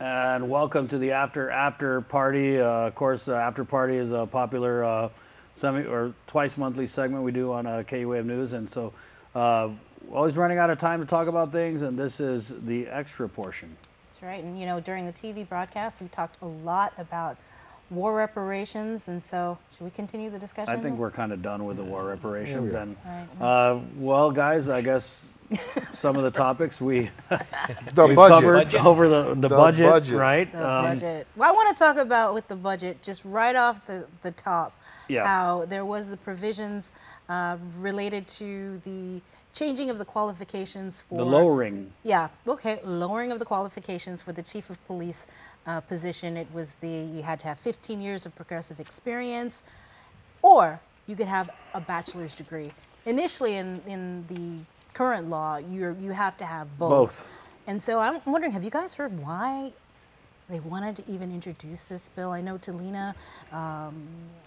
and welcome to the after after party. Uh, of course, uh, after party is a popular uh, semi or twice monthly segment we do on uh, KUAM News, and so uh, always running out of time to talk about things, and this is the extra portion. That's right. And you know, during the TV broadcast, we talked a lot about war reparations, and so should we continue the discussion? I think we're kind of done with the war reparations, and Right. uh, well, guys, I guess some of the topics we The we've budget. covered over the the, The budget, budget. right? the Um, budget. Well, I want to talk about with the budget, just right off the, the top, Yeah. how there was the provisions uh, related to the changing of the qualifications for the lowering. Yeah, okay, lowering of the qualifications for the chief of police uh, position. It was the, you had to have 15 years of progressive experience, or you could have a bachelor's degree. Initially, in, in the current law, you're, you have to have both. Both. And so I'm wondering, have you guys heard why they wanted to even introduce this bill? I know Telena, um,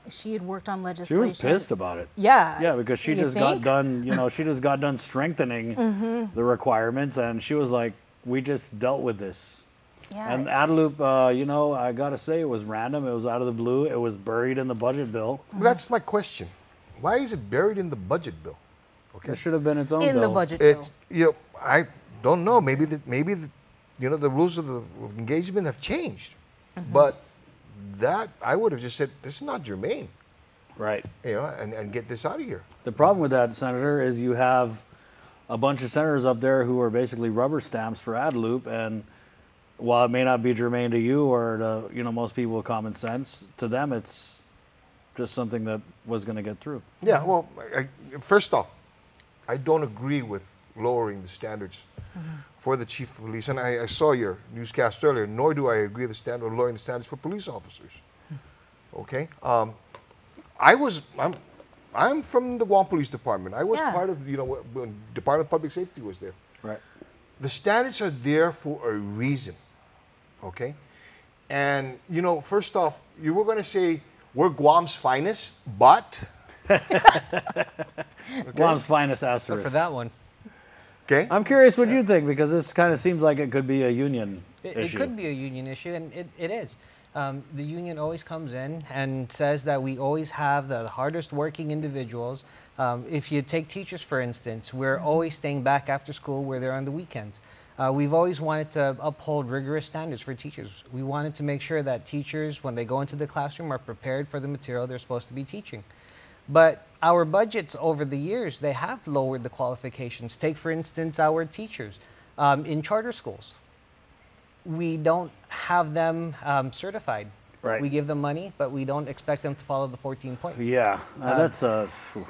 she had worked on legislation. She was pissed about it. Yeah. Yeah, because she You just got done, you know, she just got done strengthening Mm-hmm. the requirements, and she was like, "We just dealt with this." Yeah. And Adelup, uh, you know, I gotta say, it was random. It was out of the blue. It was buried in the budget bill. That's my question. Why is it buried in the budget bill? It should have been its own in bill. the budget bill. It, you know, I don't know. Maybe the, maybe the, you know the rules of the of engagement have changed, mm-hmm. but that I would have just said this is not germane, Right. you know, and, and get this out of here. The problem with that, Senator, is you have a bunch of senators up there who are basically rubber stamps for Adelup, and while it may not be germane to you or to you know most people with common sense, to them it's just something that was going to get through. Yeah. Well, I, I- first off, I don't agree with lowering the standards for the chief of police, and I, I saw your newscast earlier. Nor do I agree the standard lowering the standards for police officers. Okay. Um, I was I'm I'm from the Guam Police Department. I was Yeah. part of you know when- when Department of Public Safety was there. Right. The standards are there for a reason. Okay? And, you know, first off, you were going to say we're Guam's finest, but, Guam's finest But asterisk. for that one, okay? I'm curious what you think because this kind of seems like it could be a union it, it issue. could be a union issue, and it, it is. Um, the union always comes in and says that we always have the hardest working individuals. Um, if you take teachers, for instance, we're always staying back after school where they're on the weekends. Uh, we've always wanted to uphold rigorous standards for teachers. We wanted to make sure that teachers, when they go into the classroom, are prepared for the material they're supposed to be teaching. But our budgets over the years, they have lowered the qualifications. Take, for instance, our teachers um, in charter schools. We don't have them um, certified. Right. We give them money, but we don't expect them to follow the 14 points. Yeah, uh, that's uh, phew.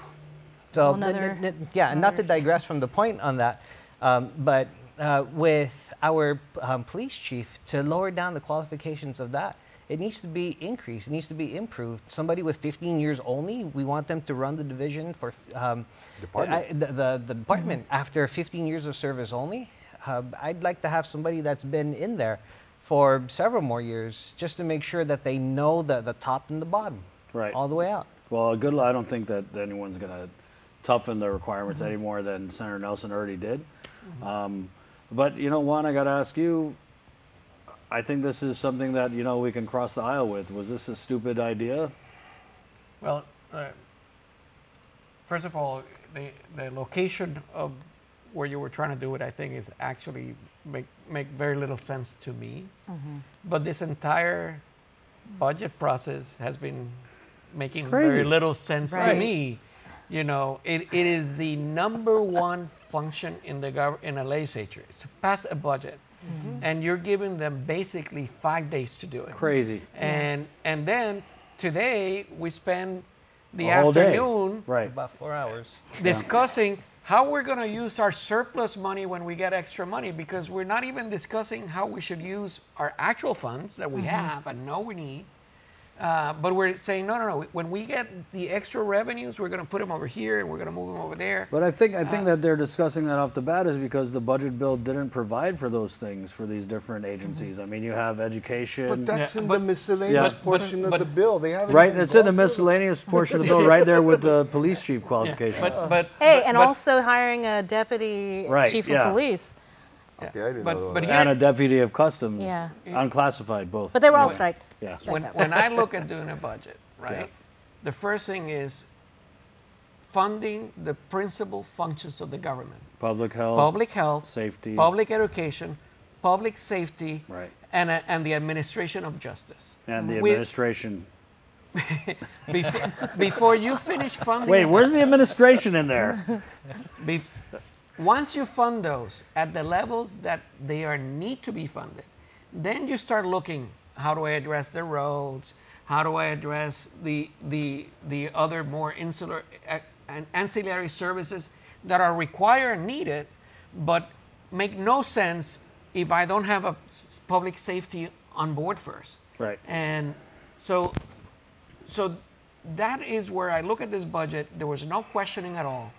So, Whole th- nother- th- th- yeah, and not to digress from the point on that, um, but uh, with our um, police chief, to lower down the qualifications of that, it needs to be increased. It needs to be improved. Somebody with 15 years only, we want them to run the division for um, Department. I- the, the, the department after 15 years of service only. Uh, I'd like to have somebody that's been in there for several more years, just to make sure that they know the, the top and the bottom, Right. all the way out. well, a good. I don't think that anyone's going to toughen the requirements any more than Senator Nelson already did. Um, but you know, Juan, I got to ask you. I think this is something that you know we can cross the aisle with. Was this a stupid idea? Well, uh, first of all, the, the location of where you were trying to do it, I think, is actually make make very little sense to me. But this entire budget process has been making very little sense to me. You know, it, it is the number one function in the gov- in a legislature is to pass a budget, and you're giving them basically five days to do it. Crazy. And and then today we spend the A day. afternoon Right. About four hours. discussing how we're going to use our surplus money when we get extra money because we're not even discussing how we should use our actual funds that we Mm-hmm. have and know we need. Uh, but we're saying no, no, no. When we get the extra revenues, we're going to put them over here and we're going to move them over there. But I think I think that they're discussing that off the bat is because the budget bill didn't provide for those things for these different agencies. I mean, you have education. But that's Yeah, in but- the miscellaneous Yeah. Portion but- of but- the bill. They haven't Right, it's in the gone it. miscellaneous portion of the bill, right there with the police chief Yeah, qualifications. but, but Hey, but- and but- also hiring a deputy Right, chief yeah. of police. Okay, I didn't But- know but that. And a deputy of customs, Yeah. unclassified, both. But they were all Yeah. striked. Yeah. Striked when, out. when I look at doing a budget, right, Yeah. the first thing is funding the principal functions of the government Public health. public health, safety. public education, public safety, Right. and, uh, and the administration of justice. And the We- administration. Before, before you finish funding, Wait, where's the administration in there? Be- once you fund those at the levels that they are need to be funded, then you start looking how do I address the roads? How do I address the the the other more insular uh, and ancillary services that are required and needed, but make no sense if I don't have a public safety on board first. Right. And so so that is where I look at this budget. There was no questioning at all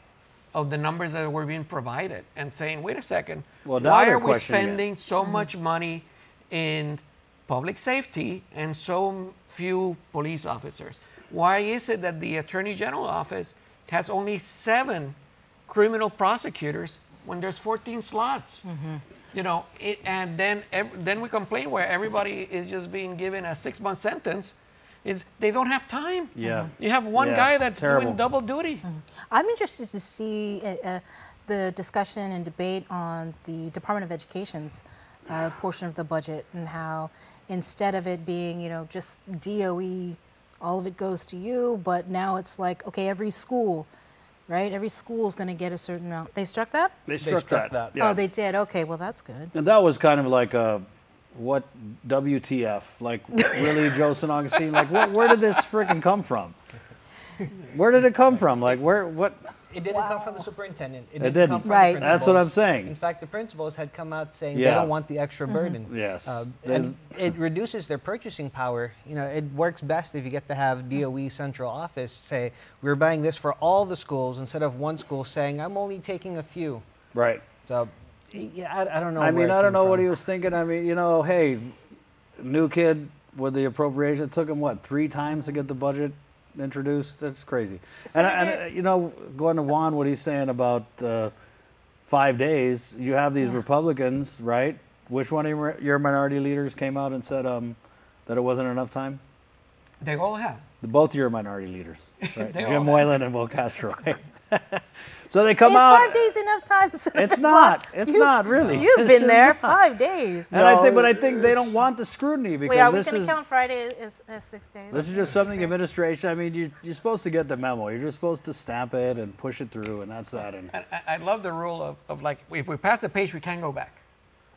of the numbers that were being provided and saying, wait a second, Well, why they're are we questioning it. spending so mm-hmm. much money in public safety and so few police officers? Why is it that the Attorney General office has only seven criminal prosecutors when there's 14 slots? Mm-hmm. You know, it, and then ev- then we complain where everybody is just being given a six-month sentence. Is they don't have time. Yeah. You have one Yeah, guy that's terrible. doing double duty. I'm interested to see uh, uh, the discussion and debate on the Department of Education's uh, portion of the budget and how instead of it being, you know, just DOE, all of it goes to you, but now it's like, okay, every school, right? Every school is going to get a certain amount. They struck that? They struck, struck that. that. Yeah. Oh, they did. Okay, well, that's good. and that was kind of like a what WTF? Like really, Joe San Agustin? Like what, where did this freaking come from? Where did it come from? Like where? What? It didn't come from the superintendent. It, It didn't, come didn't. from Right. the That's what I'm saying. In fact, the principals had come out saying Yeah. they don't want the extra burden. Yes. Uh, and it reduces their purchasing power. You know, it works best if you get to have DOE central office say, "We're buying this for all the schools," instead of one school saying, "I'm only taking a few." Right. So, yeah, I, I don't know. I mean, I don't came know what he was thinking. I mean, you know, hey, new kid with the appropriation it took him what three times to get the budget introduced. That's crazy. And, and uh, you know, going to Juan, what he's saying about uh, five days. You have these Republicans, right? Which one of your, your minority leaders came out and said um, that it wasn't enough time? They all have. The, both your minority leaders, right? Jim have. Moylan and Will Castro. Right? so they come Is out. five days enough time? It's not. It's You- not really. You've It's been there not. five days. And I think, but I think they don't want the scrutiny because Wait, are we this going to count Friday as, as six days? this is just something administration. I mean, you, you're supposed to get the memo. You're just supposed to stamp it and push it through, and that's that. And I, I- I love the rule of, of like, if we pass a page, we can't go back.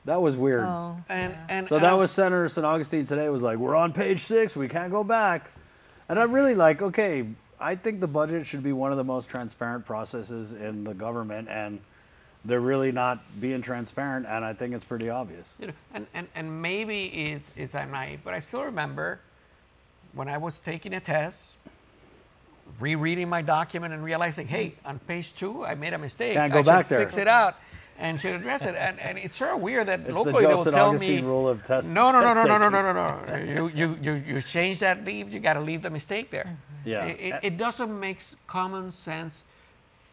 that was weird. Oh. And, and So and I that was Senator San Agustin today. Was like, we're on page six. We can't go back. And I'm really like, okay, I think the budget should be one of the most transparent processes in the government, and they're really not being transparent. And I think it's pretty obvious. you know, and, and, and maybe it's, it's I'm naive, but I still remember when I was taking a test, rereading my document and realizing, hey, on page two, I made a mistake. Can't go I back there. Fix it out and should address it. And, and it's sort of weird that It's the locally they Joe will St. tell Augustine me, rule of test. no, no, no, no, no, no, no, no, no. You, you, you, you change that leave, you got to leave the mistake there. Yeah. It, it, it doesn't make common sense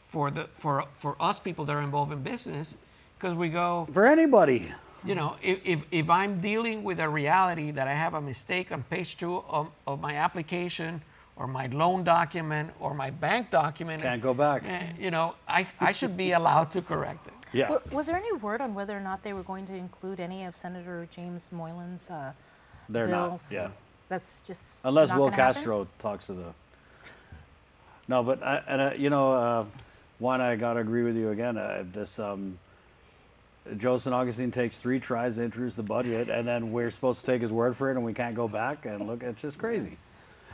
for, the, for, for us people that are involved in business because we go, For anybody. you know, if, if, if I'm dealing with a reality that I have a mistake on page two of, of my application or my loan document or my bank document, Can't go back. eh, you know, I, I should be allowed to correct it. Yeah. W- Was there any word on whether or not they were going to include any of Senator James Moylan's uh, They're not. bills? Yeah. That's just Unless not Will gonna happen? Castro talks to the. No, but I, and uh, you know, uh, one I gotta agree with you again. Uh, this um, Joe San Agustin takes three tries to introduce the budget, and then we're supposed to take his word for it, and we can't go back and look. It's just crazy.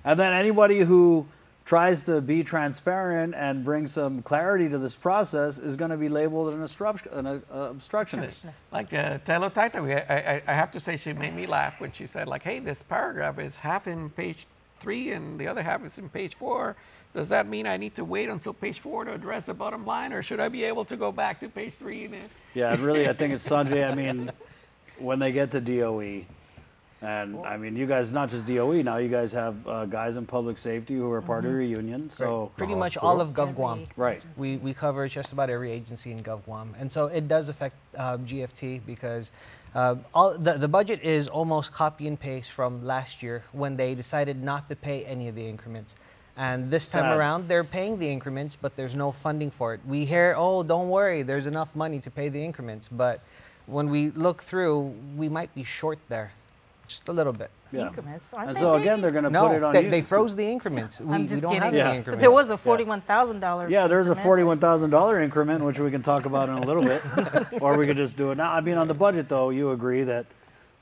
And then anybody who tries to be transparent and bring some clarity to this process is going to be labeled an, obstruct- an uh, obstructionist. Obstructionist. Like uh, Telo Taitague, I, I, I have to say she made me laugh when she said like, hey, this paragraph is half in page three and the other half is in page four. Does that mean I need to wait until page four to address the bottom line or should I be able to go back to page three? And, then- Yeah, really, I think it's Sanjay. I mean, when they get to DOE, And I mean, you guys, not just DOE, now you guys have uh, guys in public safety who are part of your union. So, Pretty much all of Every GovGuam. right. We, we cover just about every agency in GovGuam. And so it does affect um, GFT because uh, all, the, the budget is almost copy and paste from last year when they decided not to pay any of the increments. And this time Sad. around, they're paying the increments, but there's no funding for it. We hear, oh, don't worry, there's enough money to pay the increments. But when we look through, we might be short there, just a little bit. Yeah. Increments, aren't And they so big? again, they're going to No, put it on they, you. they froze the increments. We, I'm we just don't kidding. have Yeah. any So increments. There was a forty-one thousand dollar. Yeah, there's a forty-one thousand dollar increment, which we can talk about in a little bit, or we could just do it now. I mean, on the budget though, you agree that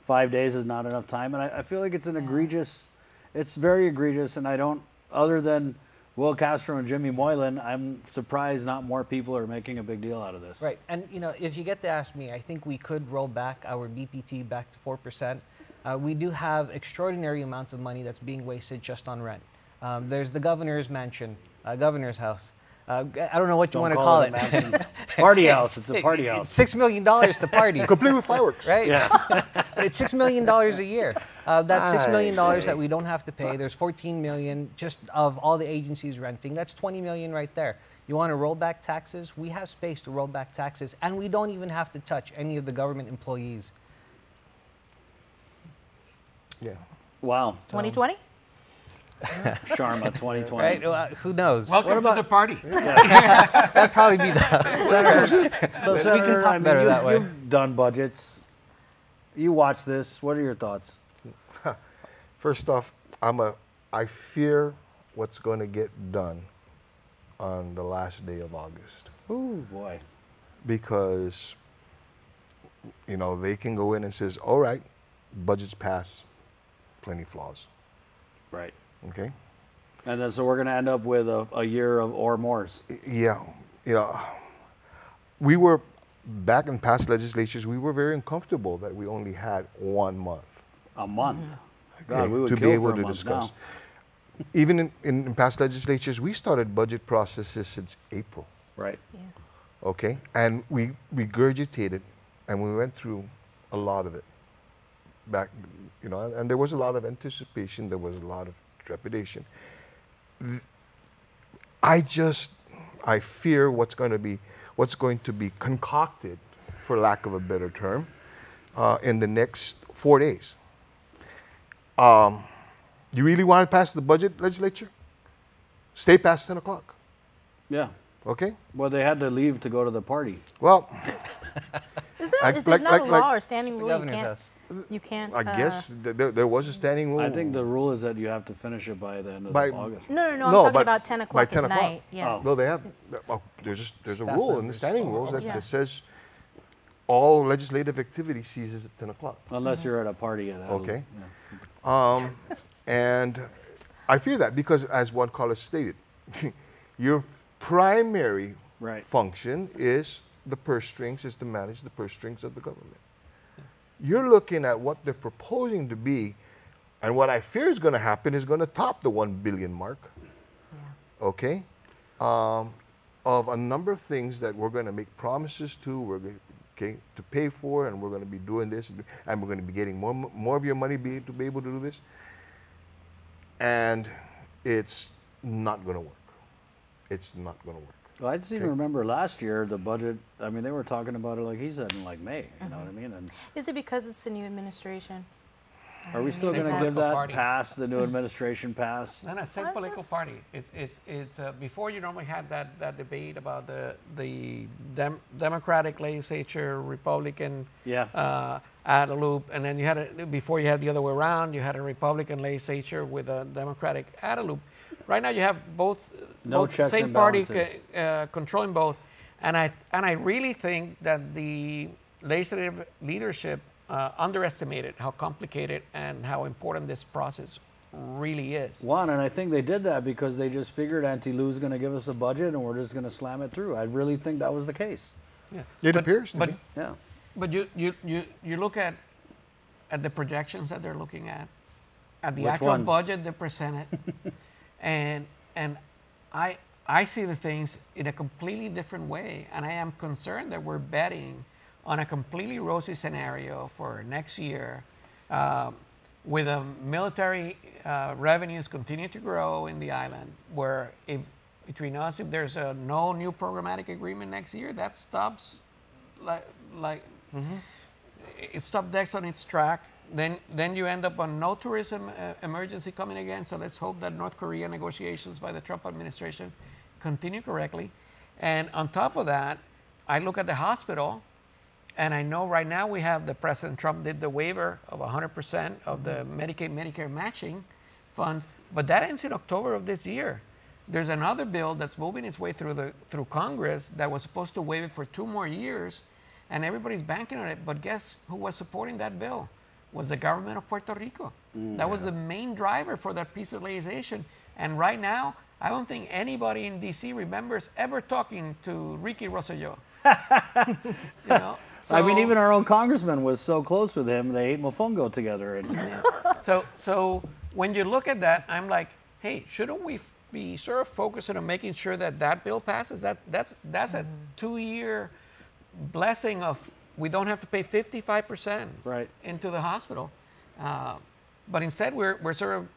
five days is not enough time, and I, I feel like it's an egregious, it's very egregious, and I don't, other than Will Castro and Jimmy Moylan, I'm surprised not more people are making a big deal out of this. Right, and you know, if you get to ask me, I think we could roll back our BPT back to four percent. Uh, we do have extraordinary amounts of money that's being wasted just on rent. Um, there's the governor's mansion, uh, governor's house. Uh, g- I don't know what you Don't want to call call it it. a. Party house. It's a party It's house. Six million dollars to party, Complete with fireworks. right? Yeah. But it's six million dollars a year. Uh, that's six million dollars that we don't have to pay. There's 14 million just of all the agencies renting. That's 20 million right there. You want to roll back taxes? We have space to roll back taxes, and we don't even have to touch any of the government employees. Yeah. Wow. Twenty twenty. Sharma 2020. Right? Well, uh, who knows? Welcome about- to the party. That'd probably be the. Senator, so We can Senator, talk I mean, better you, that way. You've done budgets. You watch this. What are your thoughts? First off, I'm a. I fear what's going to get done on the last day of August Oh boy. because you know they can go in and says, "All right, budgets pass, plenty flaws." Right. Okay. And then so we're going to end up with a, a year of or mores. Yeah, Yeah. we were back in past legislatures. We were very uncomfortable that we only had one month. A month. Mm-hmm. God, okay, we would to kill be for able a to discuss. now. Even in, in, in past legislatures, we started budget processes since April. Right. Yeah. okay? And we regurgitated and we went through a lot of it back, you know, and there was a lot of anticipation, there was a lot of trepidation. I just, I fear what's going to be, what's going to be concocted, for lack of a better term, uh, in the next four days. Um, you really want to pass the budget legislature? Stay past 10 o'clock, Yeah. okay? Well, they had to leave to go to the party. Well, Is there, Like- there's like- not like- a like- law or standing rule you can't. house. You can't. I uh, guess th- there, there was a standing rule. I think the rule is that you have to finish it by the end of By- August. No, no, no. I'm No, talking but about ten by o'clock 10 o'clock. night. Yeah. Oh. No, they have. Oh, there's just there's a Staff rule in the members. standing rules that, Yeah. that says all legislative activity ceases at 10 o'clock. Unless you're at a party at Adelaide. Okay. Yeah. Um, and I fear that because, as one caller stated, your primary Right. function is the purse strings, is to manage the purse strings of the government. You're looking at what they're proposing to be, and what I fear is going to happen is going to top the 1 billion mark. Yeah. okay, um, of a number of things that we're going to make promises to, we're going okay, to pay for, and we're going to be doing this, and- and we're going to be getting more, more of your money be, to be able to do this. And it's not going to work. It's not going to work. Well, I just even remember last year the budget. I mean, they were talking about it like he said in like May. You know what I mean? And Is it because it's the new administration? are we still going to give that party. pass? The new administration pass? No, no, same I political just- party. It's it's it's uh, before you normally had that, that debate about the the dem- Democratic legislature, Republican Yeah. uh, out of loop, and then you had a, before you had the other way around. You had a Republican legislature with a Democratic out a loop. Right now you have both, uh, No both same party balances. uh, controlling both, and I and I really think that the legislative leadership uh, underestimated how complicated and how important this process really is. One, and I think they did that because they just figured Auntie Lou's going to give us a budget and we're just going to slam it through. I really think that was the case. Yeah. It But- appears to but be. Yeah. But you, you, you, you look at at the projections that they're looking at, at the Which actual ones? budget they presented, and and I I see the things in a completely different way, and I am concerned that we're betting on a completely rosy scenario for next year. Um, with the military uh, revenues continue to grow in the island, where if between us, if there's a no new programmatic agreement next year, that stops like like it stopped Dex on its track. Then, then you end up on no tourism uh, emergency coming again. So let's hope that North Korea negotiations by the Trump administration continue correctly. And on top of that, I look at the hospital, and I know right now we have the President Trump did the waiver of 100% of the Medicaid Medicare matching funds, but that ends in October of this year. There's another bill that's moving its way through the through Congress that was supposed to waive it for two more years, and everybody's banking on it. But guess who was supporting that bill? Was the government of Puerto Rico. Mm, that was the main driver for that piece of legislation. And right now, I don't think anybody in D.C. remembers ever talking to Ricky Rosselló. you know? I mean, even our own congressman was so close with him. They ate mofongo together. And So, so when you look at that, I'm like, hey, shouldn't we be sort of focusing on making sure that that bill passes? That that's that's a mm-hmm. two-year blessing of we don't have to pay 55 percent Right. into the hospital, uh, but instead we're we're sort of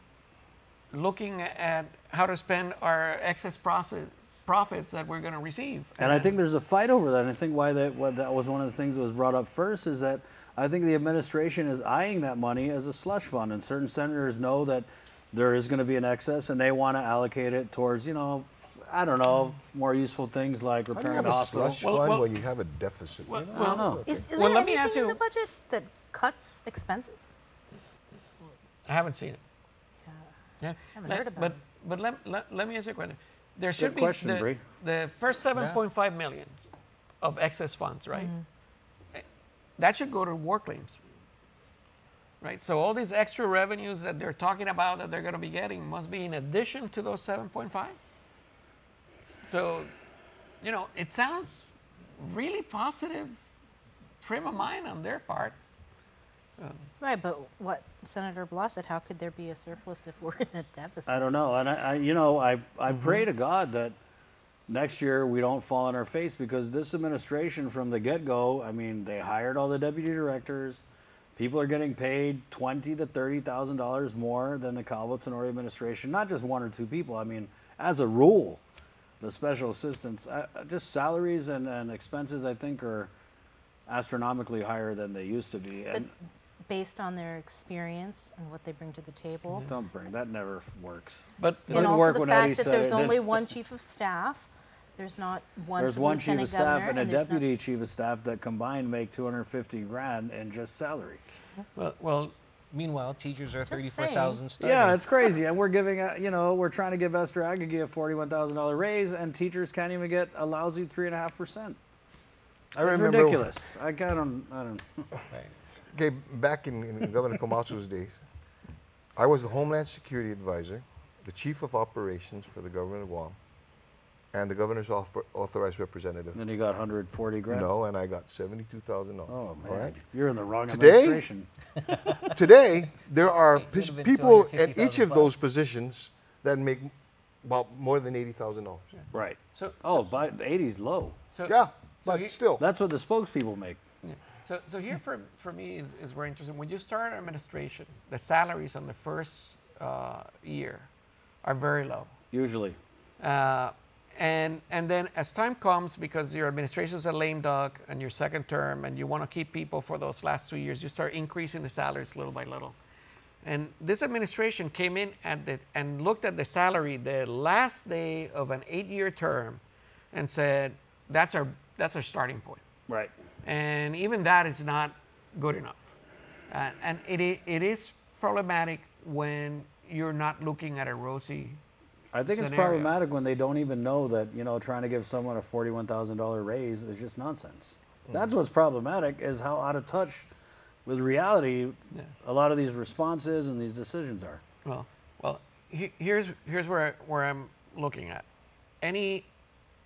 looking at how to spend our excess profit profits that we're going to receive. And I think there's a fight over that. And I think why that what that was one of the things that was brought up first is that I think the administration is eyeing that money as a slush fund, and certain senators know that there is going to be an excess, and they want to allocate it towards you know, I don't know, more useful things like How do you repairing have the hospital. slush Well, fund well- when you have a deficit? Well, You know? I don't well, know. Is, is Well, there let me anything ask in the budget that cuts expenses? I haven't seen it. Yeah. haven't Let- heard about but it. but let, let, let me ask you a question. There should be question, the, Bree. the first 7.5 million of excess funds, right? Eh, That should go to war claims. Right? So all these extra revenues that they're talking about that they're going to be getting must be in addition to those 7.5. So, you know, it sounds really positive frame of mind on their part. Um, right, but what Senator Blas said, how could there be a surplus if we're in a deficit? I don't know, and I, I you know, I I mm-hmm. pray to God that next year we don't fall on our face because this administration from the get go, I mean, they hired all the deputy directors. People are getting paid twenty to thirty thousand dollars more than the Calvo Tenorio administration. Not just one or two people. I mean, as a rule, the special assistants, uh, uh, just salaries and, and expenses, I think, are astronomically higher than they used to be. But And based on their experience and what they bring to the table, don't bring that never works. But It and didn't also work the when fact Eddie that said there's it. It only one chief of staff, there's not one There's one chief of staff governor, and a there's not- deputy chief of staff that combined make 250 grand in just salary. well, well Meanwhile, teachers are 34,000. Yeah, it's crazy. and we're giving, a, you know, we're trying to give Esther Aguigui a $41,000 raise, and teachers can't even get a lousy 3.5%. I It's remember ridiculous. I, I don't, I don't. Right. Okay, back in, in Governor Camacho's days, I was the Homeland Security Advisor, the Chief of Operations for the government of Guam, and the governor's author- authorized representative. Then you got 140 grand. No, and I got seventy-two thousand dollars. Oh, man. All right. You're in the wrong Today- administration. Today, there are It pis- would've been people at each of those positions that make about more than eighty thousand dollars. Right. so Oh, so, but 80's low. so, Yeah, so but he- still. That's what the spokespeople make. Yeah. So, so here for, for me is, is very interesting. When you start an administration, the salaries on the first uh, year are very low. Usually. Uh, and, and then as time comes, because your administration is a lame duck and your second term, and you want to keep people for those last two years, you start increasing the salaries little by little. And this administration came in at the, and looked at the salary the last day of an eight-year term, and said, "That's our that's our starting point." Right. and even that is not good enough. Uh, and it, it is problematic when you're not looking at a rosy. I think it's problematic when they don't even know that you know trying to give someone a forty-one thousand dollar raise is just nonsense. Mm. That's what's problematic is how out of touch with reality Yeah. a lot of these responses and these decisions are. Well, well, he, here's here's where where I'm looking at. Any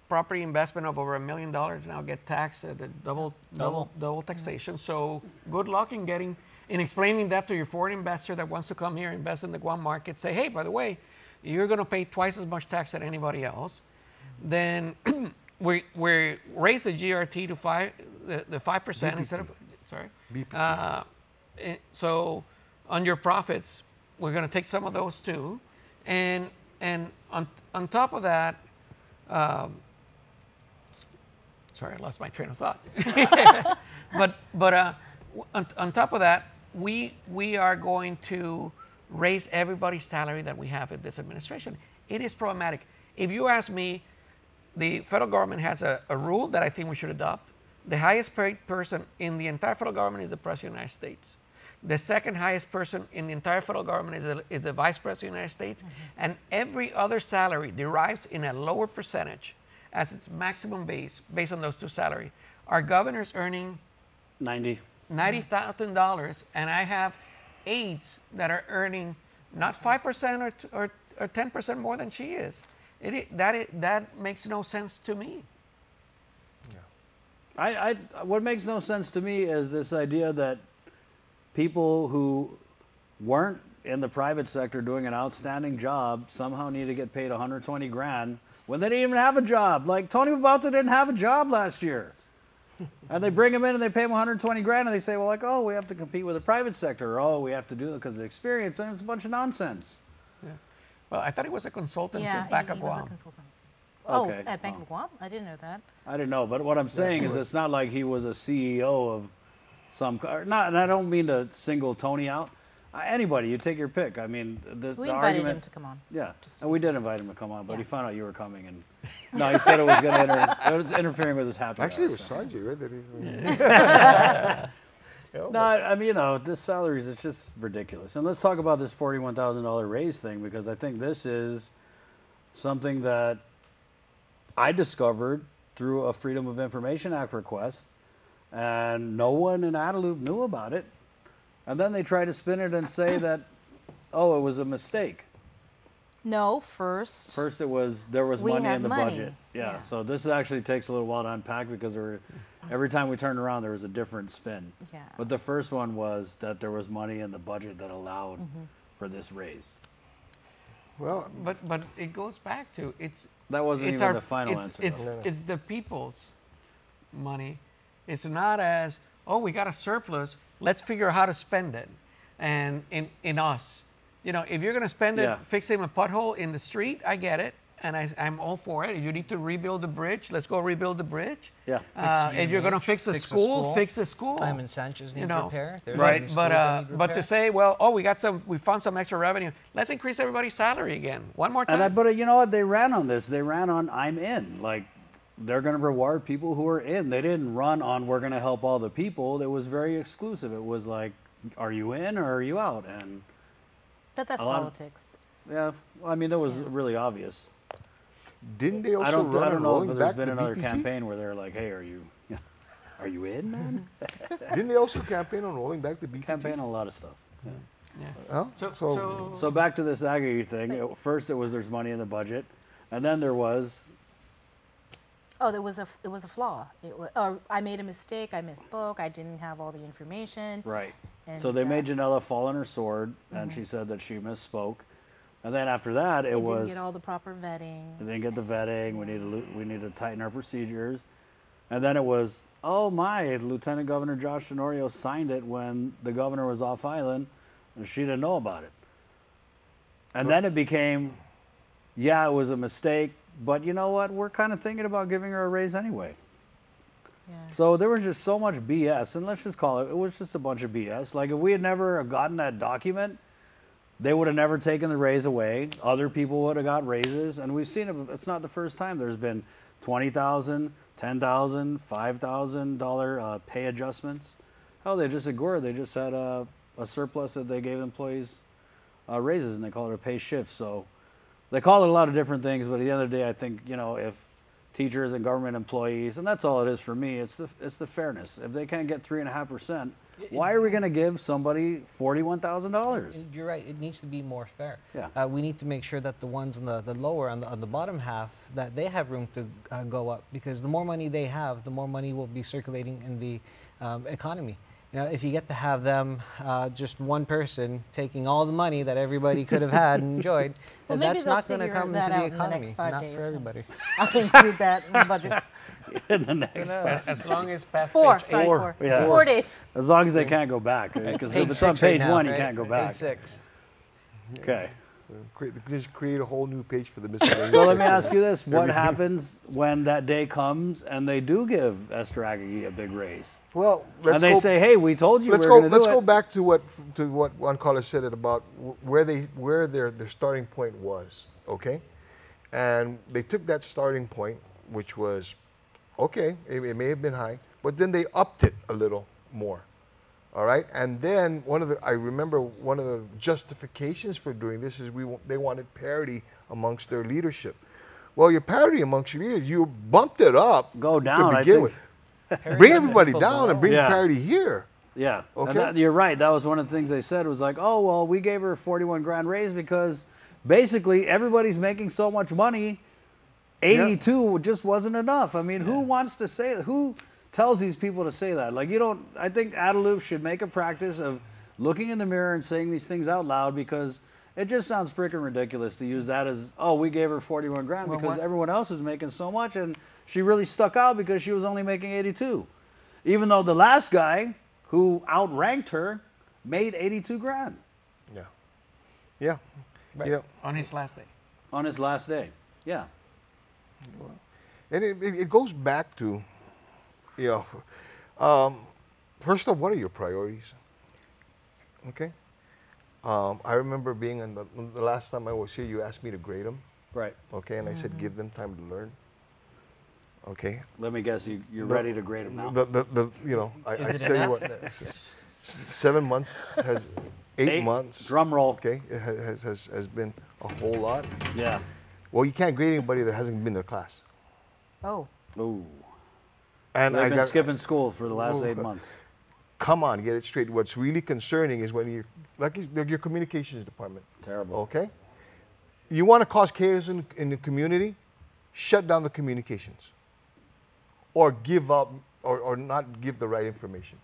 property investment of over a million dollars now get taxed at the double double double mm. taxation. So good luck in getting in explaining that to your foreign investor that wants to come here invest in the Guam market. Say, hey, by the way, you're going to pay twice as much tax as anybody else. Then we we raise the GRT to five the, the five percent instead of sorry. Uh, eh, so on your profits, we're going to take some of those too, and and on on top of that, um, sorry, I lost my train of thought. but but uh, on, on top of that, we we are going to raise everybody's salary that we have in this administration. It is problematic. If you ask me, the federal government has a, a rule that I think we should adopt. The highest paid person in the entire federal government is the President of the United States. The second highest person in the entire federal government is the, is the Vice President of the United States. Mm-hmm. And every other salary derives in a lower percentage as its maximum base based on those two salaries. Our governor's earning 90. $90,000 and I have aides that are earning not 5% or, or, or 10% more than she is. It, that, i- that makes no sense to me. Yeah. I, I, what makes no sense to me is this idea that people who weren't in the private sector doing an outstanding job somehow need to get paid 120 grand when they didn't even have a job. Like Tony Babauta didn't have a job last year. And they bring him in and they pay him 120 grand and they say, well, like, oh, we have to compete with the private sector. Or, oh, we have to do it because of experience. And it's a bunch of nonsense. Yeah. Well, I thought he was a consultant Yeah, to back he, up he was a consultant. Okay. Oh, at Bank Oh. of Guam? I didn't know that. I didn't know, but what I'm saying is it's not like he was a CEO of some. co- or Not, and I don't mean to single Tony out. Uh, anybody, you take your pick. I mean, the, We the invited argument. him to come on. Yeah, Just- and we did invite him to come on, but he found out you were coming, and no, he said it was going to inter- it was interfering with his happy. Actually, it was so. Sanjay, right? That he's, Yeah, No, I I mean, you know, this salaries, it's just ridiculous. And let's talk about this $41,000 raise thing because I think this is something that I discovered through a Freedom of Information Act request, and no one in Adelup knew about it. And then they try to spin it and say that, oh, it was a mistake. No, first. First, it was there was money in the money, budget. Yeah, yeah. So this actually takes a little while to unpack because there were, every time we turned around, there was a different spin. Yeah. But the first one was that there was money in the budget that allowed Mm-hmm. for this raise. well, But, but it goes back to it's That wasn't it's even our, the final it's, answer. It's. No, no. it's the people's money. It's not as, oh, we got a surplus, let's figure out how to spend it. And in, in us, you know, if you're going to spend Yeah. it fixing a pothole in the street, I get it. And I, am all for it. If you need to rebuild the bridge, let's go rebuild the bridge. Yeah. Uh, if you're going to fix a fix a school, school. fix the school. Simon Sanchez you know. repair. There's Right. But uh, need but to say, well, oh, we got some, we found some extra revenue. Let's increase everybody's salary again. One more time. And I, but uh, you know what? They ran on this. They ran on I'm in. Like they're going to reward people who are in. They didn't run on we're going to help all the people. It was very exclusive. It was like, are you in or are you out? And That, that's a lot of- politics. yeah, well, I mean, that was really obvious. didn't they also I don't. run I don't know if there's been the another BPT? campaign where they're like, hey, are you, are you in, man? Didn't they also campaign on rolling back the BPT? campaign on a lot of stuff. Yeah. yeah. Huh? So, so, so, So back to this Aggie thing. It- First, it was there's money in the budget, and then there was Oh, there was a it was a flaw. It was, or I made a mistake. I misspoke. I didn't have all the information. right. And, so they made uh, Janela fall on her sword, and she said that she misspoke. And then after that, it, It was didn't get all the proper vetting. we didn't get the vetting. We need to we need to tighten our procedures. And then it was oh my, Lieutenant Governor Josh Tenorio signed it when the governor was off island, and she didn't know about it. And then it became, yeah, it was a mistake, but you know what? We're kind of thinking about giving her a raise anyway. Yeah. So there was just so much BS, and let's just call it, it was just a bunch of BS. Like if we had never gotten that document, they would have never taken the raise away. Other people would have got raises, and we've seen it. It's not the first time. There's been twenty thousand, ten thousand, five thousand dollar uh, pay adjustments. Hell, they just ignored. They just had a, a surplus that they gave employees uh, raises, and they call it a pay shift. So they call it a lot of different things, but at the end of the day, I think you know if teachers and government employees, and that's all it is for me. It's the it's the fairness. If they can't get three and a half percent, why are we going to give somebody forty one thousand dollars? You're right. It needs to be more fair. Yeah. Uh, we need to make sure that the ones on the, the lower, on the, on the bottom half, that they have room to uh, go up because the more money they have, the more money will be circulating in the um, economy. You know, if you get to have them, uh, just one person taking all the money that everybody could have had and enjoyed, Well, then maybe that's not going to come that into the out in the economy. next five not days for and- everybody. I'll include that in the budget. in the next. As, as long as past Four, page sorry, eight. four. Yeah. Four days. As long as they can't go back, because if it's on six right page now, one, you right? can't go back. Page back. six. Okay. Create, just create a whole new page for the miscellaneous. So let me ask you this: What happens when that day comes and they do give Esther Aguigui a big raise, Well, let's and they go, say, "Hey, we told you let's we go. Let's do go it." back to what to what one caller said it about where they where their their starting point was. Okay, and they took that starting point, which was okay. It, it may have been high, but then they upped it a little more. All right, and then one of the I remember one of the justifications for doing this is we they wanted parity amongst their leadership. Well, your parity amongst your leaders, you bumped it up Go down, to I begin think. with. Parity Bring everybody down and bring Yeah. parity here. Yeah. Okay. And that, you're right. That was one of the things they said was like, oh, well, we gave her a 41 grand raise because basically everybody's making so much money. 82 just wasn't enough. I mean, who wants to say that? Who tells these people to say that? Like, you don't, I think Adelup should make a practice of looking in the mirror and saying these things out loud because it just sounds freaking ridiculous to use that as, oh, we gave her 41 grand Well, because what- everyone else is making so much and she really stuck out because she was only making 82. Even though the last guy who outranked her made 82 grand Yeah. Yeah. Right, You know, on his last day. on his last day. Yeah. Well, and it, it, it goes back to, you know, um, first off, what are your priorities? Okay. Um, I remember being in the, the last time I was here, you asked me to grade them. Right. Okay, and I said give them time to learn. Okay. Let me guess, you, you're The- ready to grade him now. The, the, the, you know, I, I tell you what, seven months has, eight, Eight. months. Drum roll. Okay, it has, has, has been a whole lot. Yeah. Well, you can't grade anybody that hasn't been to class. Oh, Ooh. And They've I been got, skipping school for the last Ooh. eight months. come on, get it straight. What's really concerning is when you, like you- like your communications department. Terrible. Okay? You want to cause chaos in, in the community? Shut down the communications. Or give up, or, or not give the right information.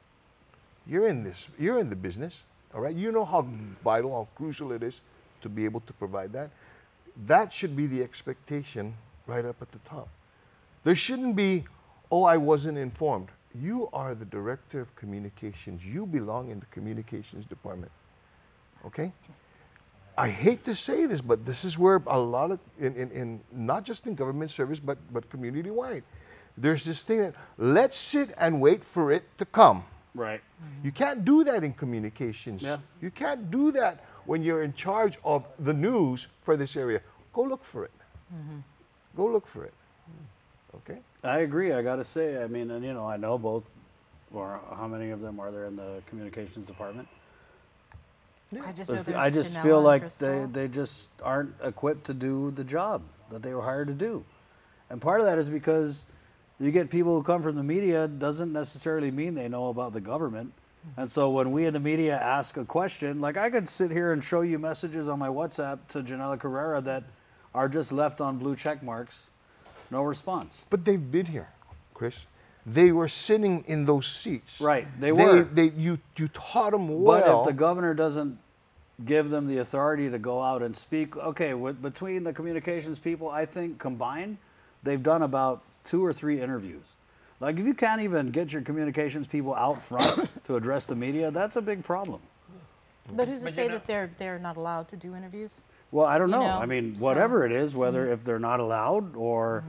You're in this, you're in the business, all right? You know how vital, how crucial it is to be able to provide that. That should be the expectation right up at the top. There shouldn't be, oh, I wasn't informed. You are the director of communications. You belong in the communications department. Okay? I hate to say this, but this is where a lot of, in, in, in not just in government service, but, but community wide, there's this thing that let's sit and wait for it to come. Right. You can't do that in communications. Yeah. You can't do that when you're in charge of the news for this area. Go look for it. Mm -hmm. Go look for it. Okay? I agree. I got to say, I mean, and you know, I know both, or how many of them are there in the communications department? I just know there's I just feel like they, they just aren't equipped to do the job that they were hired to do. And part of that is because you get people who come from the media doesn't necessarily mean they know about the government. And so when we in the media ask a question, like I could sit here and show you messages on my WhatsApp to Janela Carrera that are just left on blue check marks, no response. But they've been here, Chris. They were sitting in those seats. Right, they were. They, you, you taught them well. But if the governor doesn't give them the authority to go out and speak, okay, with, between the communications people, I think combined, they've done about two or three interviews. Like if you can't even get your communications people out front to address the media, that's a big problem. But who's to But say that they're they're not allowed to do interviews? Well, I don't You know. know, I mean, so- Mm-hmm. whatever it is, whether if they're not allowed or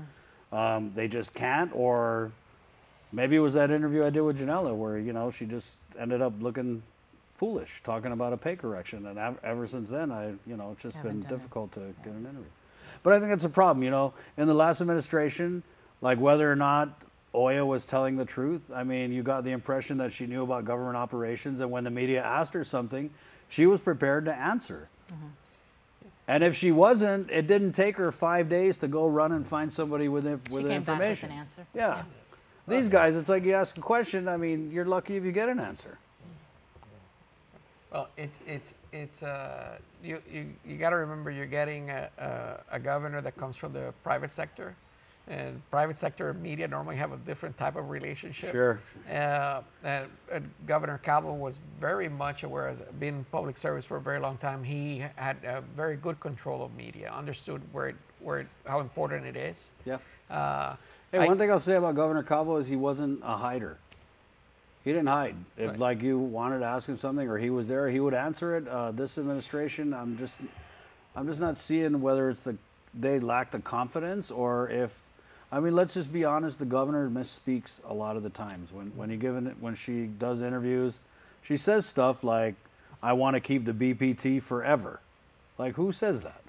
um, they just can't, or maybe it was that interview I did with Janela where you know she just ended up looking foolish talking about a pay correction, and ev- ever since then, I you know it's just Haven't been done it. difficult to get an interview. But I think it's a problem. You know, in the last administration, like whether or not Oya was telling the truth. I mean, you got the impression that she knew about government operations, and when the media asked her something, she was prepared to answer. And if she wasn't, it didn't take her five days to go run and find somebody with inf- She with came back with information. an answer. Yeah. These guys, it's like you ask a question. I mean, you're lucky if you get an answer. Well, it, it's it's uh, you you, you got to remember you're getting a, a, a governor that comes from the private sector, and private sector and media normally have a different type of relationship. Sure. Uh, and, uh, Governor Calvo was very much aware, as being in public service for a very long time. He had a very good control of media, understood where it, where it, how important it is. Yeah. Uh, Hey, I- one thing I'll say about Governor Calvo is he wasn't a hider. He didn't hide. If Right. like you wanted to ask him something or he was there, he would answer it. Uh, this administration, I'm just, I'm just not seeing whether it's the they lack the confidence or if, I mean, let's just be honest. The governor misspeaks a lot of the times when when you given it when she does interviews, she says stuff like, "I want to keep the BPT forever." Like who says that?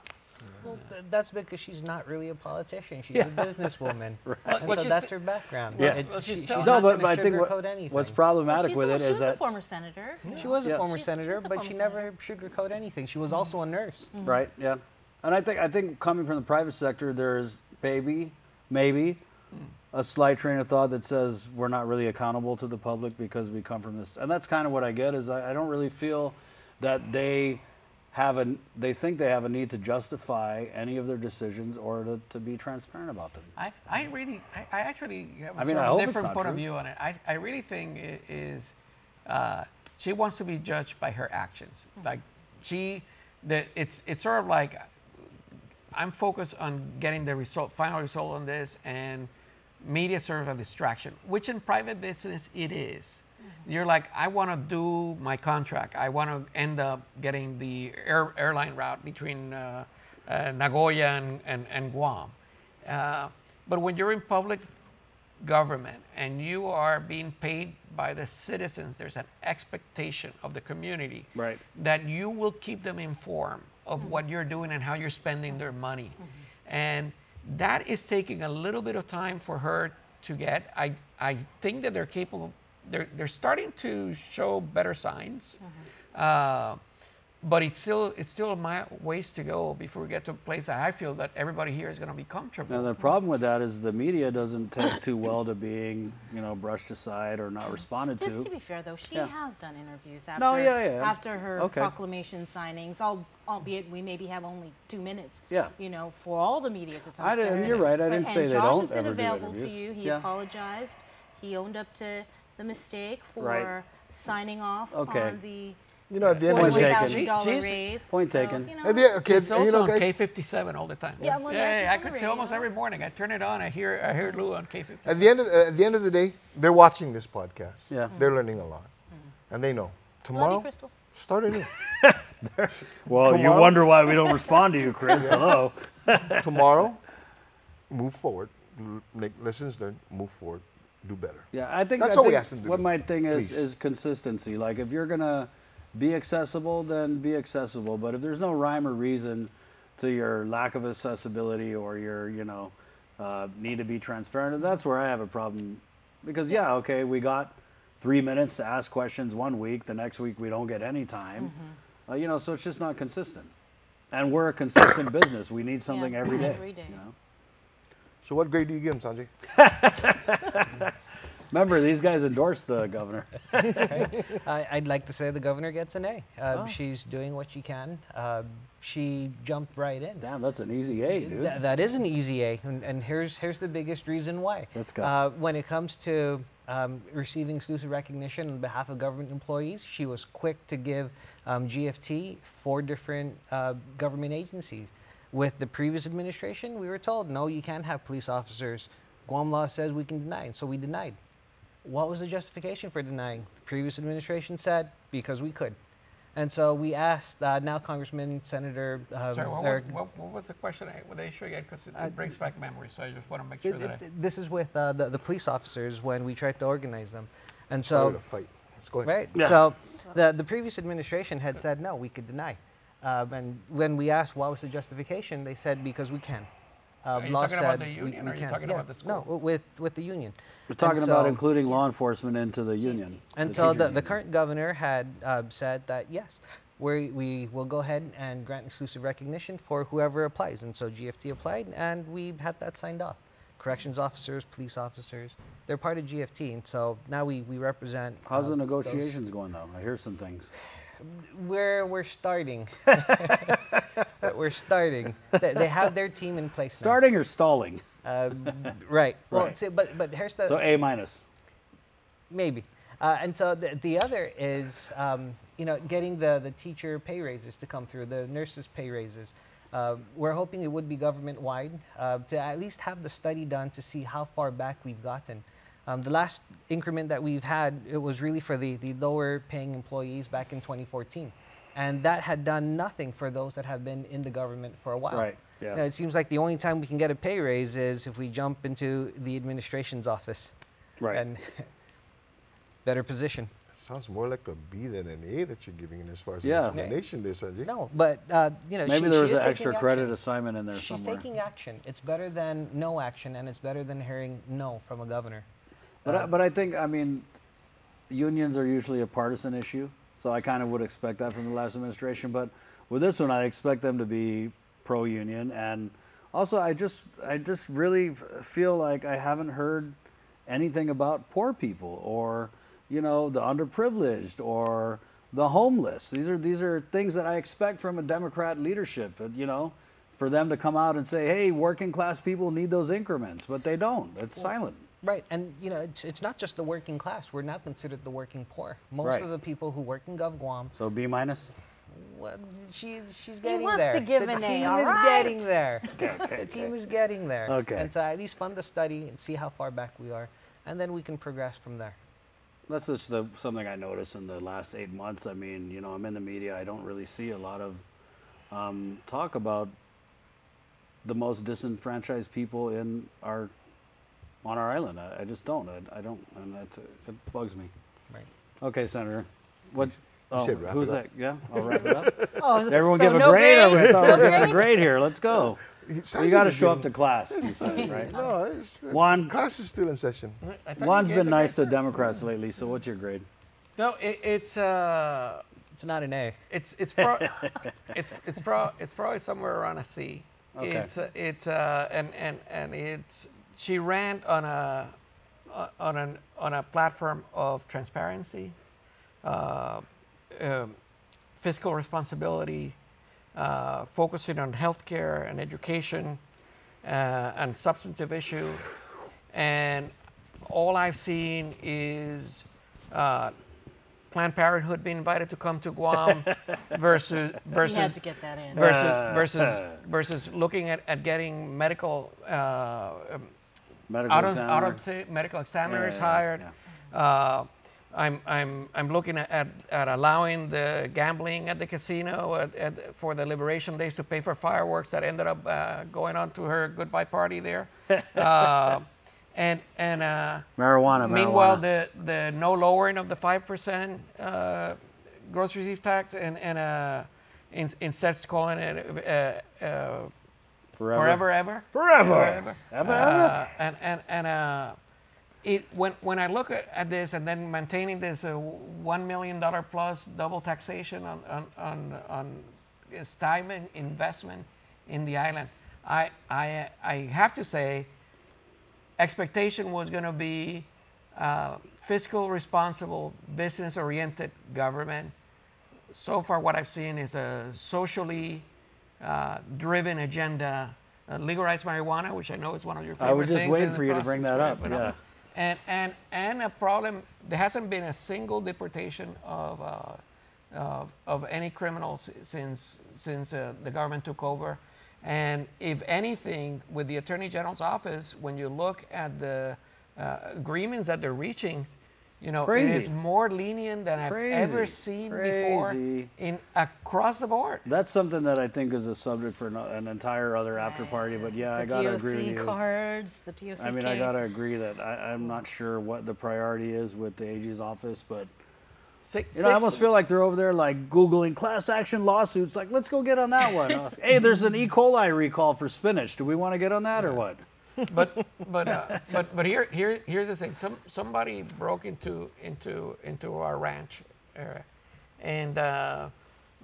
Well, th- that's because she's not really a politician. She's a businesswoman. Well, And well, so that's sti- her background. Yeah. Well, she's she- she's no, not but, gonna but I think what, sugarcoat anything. what's problematic She's with a, it she is was a former senator. you She know. was a former She's- senator, she's a but former she senator. never sugarcoat anything. She was also a nurse. Right. Yeah. And I think I think coming from the private sector, there's maybe maybe hmm. a slight train of thought that says we're not really accountable to the public because we come from this, and that's kind of what I get. Is I, I don't really feel that hmm. they have a they think they have a need to justify any of their decisions or to, to be transparent about them. I, I really, I, I actually have a I mean, sort I of different point of view on it. I, I really think it is, uh, she wants to be judged by her actions. Hmm. Like she, the, it's, it's sort of like, I'm focused on getting the result, final result on this, and media serves a distraction, which in private business it is. You're like, I want to do my contract. I want to end up getting the air, airline route between uh, uh, Nagoya and, and, and Guam. Uh, but when you're in public government and you are being paid by the citizens, there's an expectation of the community Right. that you will keep them informed of what you're doing and how you're spending their money. And that is taking a little bit of time for her to get. I, I think that they're capable, they're, they're starting to show better signs. Uh, but it's still it's still a ways to go before we get to a place that I feel that everybody here is going to be comfortable. Now the problem with that is the media doesn't take too well to being you know brushed aside or not responded Just to. to be fair, though, she Yeah. has done interviews after, No, yeah, yeah. after her Okay. proclamation signings, al- albeit we maybe have only two minutes, Yeah. you know, for all the media to talk I to didn't- her. you're right, I didn't say and they Josh don't has been available to you. He Yeah. apologized. He owned up to the mistake for Right. signing off Okay. on the You know, at the end of Point the day, taken. $40,000 She's- raise. Point So, taken. You At know, the- okay, She's and you also know, on K57 all the time. Yeah, well, yeah, she's I on could the see almost every morning. I turn it on. I hear I hear Lou on K57. at the end of at the end of the day, they're watching this podcast. Yeah. They're learning a lot, mm-hmm. and they know tomorrow. Crystal. Start anew. Well, you wonder why we don't respond to you, Chris. Hello. tomorrow, move forward. L- Make lessons learned. Move forward. Do better. Yeah, I think That's I all we think asked them to What do. my thing is Please. is consistency. Like if you're gonna be accessible, then be accessible. But if there's no rhyme or reason to your lack of accessibility or your you know uh, need to be transparent, that's where I have a problem. Because yeah, okay, we got three minutes to ask questions one week. The next week we don't get any time. Mm-hmm. Uh, you know, so it's just not consistent. And we're a consistent business. We need something Yeah, every day. every day. You know? So, what grade do you give him, Sanjay? Remember, these guys endorsed the governor. I, I'd like to say the governor gets an A. Uh, Oh. She's doing what she can. Uh, she jumped right in. Damn, that's an easy A, dude. Th- that is an easy A, and, and here's here's the biggest reason why. Let's go. Uh, when it comes to um, receiving exclusive recognition on behalf of government employees, she was quick to give um, GFT four different uh, government agencies. With the previous administration, we were told no, you can't have police officers. Guam law says we can deny, and so we denied. What was the justification for denying? The previous administration said because we could. And so we asked uh, now Congressman Senator um, Sorry, what was, what, what was the question? I, well, the issue again, because it, Uh, brings back memories. So I just want to make sure It- that I. this is with uh, the, the police officers when we tried to organize them. And Started so, a fight. Let's go ahead. right? Yeah. So the, the previous administration had said, no, we could deny. Um, and when we asked what was the justification, they said, because we can. Uh, Are you law talking about said the we- union we or are you can. talking Yeah, about the No, with, with the union. We're talking And about including law enforcement into the union. And the so the, teachers the current governor had uh, said that yes, we, we will go ahead and grant exclusive recognition for whoever applies. And so GFT applied, and we had that signed off. Corrections officers, police officers, they're part of GFT. And so now we, we represent. How's uh, the those- negotiations going though? I hear some things. We're, we're starting. we're starting. They, they have their team in place now. Starting or stalling? Uh, right. Well, Right. but, but here's the. So A minus. Maybe. Uh, and so the, the other is, um, you know, getting the, the teacher pay raises to come through, the nurses' pay raises. Uh, we're hoping it would be government wide uh, to at least have the study done to see how far back we've gotten. Um, the last increment that we've had, it was really for the, the lower paying employees back in 2014. And that had done nothing for those that have been in the government for a while. Right, yeah. You know, it seems like the only time we can get a pay raise is if we jump into the administration's office. Right. And better position. Sounds more like a B than an A that you're giving in as far as Yeah. an explanation there, Sanjay. No, but uh, you know, Maybe she, there was an extra credit action. assignment in there She's somewhere. taking action. It's better than no action, and it's better than hearing no from a governor. But, Uh, I, but I think, I mean, unions are usually a partisan issue, so I kind of would expect that from the last administration. But with this one, I expect them to be pro-union, and also I just, I just really f- feel like I haven't heard anything about poor people or, you know, the underprivileged or the homeless. These are these are things that I expect from a Democrat leadership. uh, You know, for them to come out and say, "Hey, working class people need those increments," but they don't. It's silent. Right, and you know, it's, it's not just the working class. We're not considered the working poor. Most Right. of the people who work in Gov Guam, So B minus. well, she's she's getting he wants there. to give the an A, team all is right. getting there. Okay. the team is getting there. Okay. And so at least fund the study and see how far back we are, and then we can progress from there. That's just the, something I noticed in the last eight months. I mean, you know, I'm in the media. I don't really see a lot of um, talk about the most disenfranchised people in our on our island. I, I just don't. I, I don't, and that's it bugs me. Right. Okay, Senator. What? Oh, said wrap who's it up. that? Yeah, I'll wrap it up. Oh, Everyone so give a grade. grade? I thought we No were giving a grade? grade here. Let's go. He- you got to show up to class. You said, right? No, it's, the Juan. class is still in session. I thought you Juan's gave been nice to first. Democrats lately. So what's your grade? No, it, it's uh, It's not an A. it's it's pro- it's it's pro- it's probably somewhere around a C. Okay. It's uh, it's uh, and and and it's she ran on a uh, on an on a platform of transparency, uh, um, fiscal responsibility, uh, focusing on healthcare and education, uh, and substantive issue, and all I've seen is. Uh, Planned Parenthood being invited to come to Guam versus versus to get that in. versus Uh, versus versus looking at, at getting medical uh, um, Medical examiner? out of medical examiners Yeah, yeah, hired. Uh, I'm I'm I'm looking at, at, at allowing the gambling at the casino at, at, for the liberation days to pay for fireworks that ended up uh, going on to her goodbye party there. uh, and and uh, Marijuana. Meanwhile, marijuana. the, the no lowering of the 5% uh, gross receipt tax and, and uh, in, instead calling it uh, uh, forever. forever ever. Forever. Ever, Uh, and and, and uh, it, when, when I look at, at this and then maintaining this uh, $1 million plus double taxation on, on, on, on stymie investment in the island, I, I, I have to say, expectation was going to be uh, fiscal responsible, business oriented government. So far, what I've seen is a socially uh, driven agenda. Uh, legalize marijuana, which I know is one of your favorite I was just waiting for you to bring that up, uh, yeah. And, and, and a problem, there hasn't been a single deportation of, uh, of, of any criminals since, since uh, the government took over. And if anything, with the Attorney General's office, when you look at the uh, agreements that they're reaching, you know, it is more lenient than I've ever Crazy. seen before in across the board. That's something that I think is a subject for an, an entire other after party. But yeah, I gotta TOC agree with you. cards, the TOC I mean, case. I gotta agree that I, I'm not sure what the priority is with the AG's office, but Six, you know, I almost feel like they're over there like googling class action lawsuits. Like, let's go get on that one. Hey, there's an E. coli recall for spinach. Do we want to get on that or what? But but uh, but but here here here's the thing. Some somebody broke into into into our ranch and uh,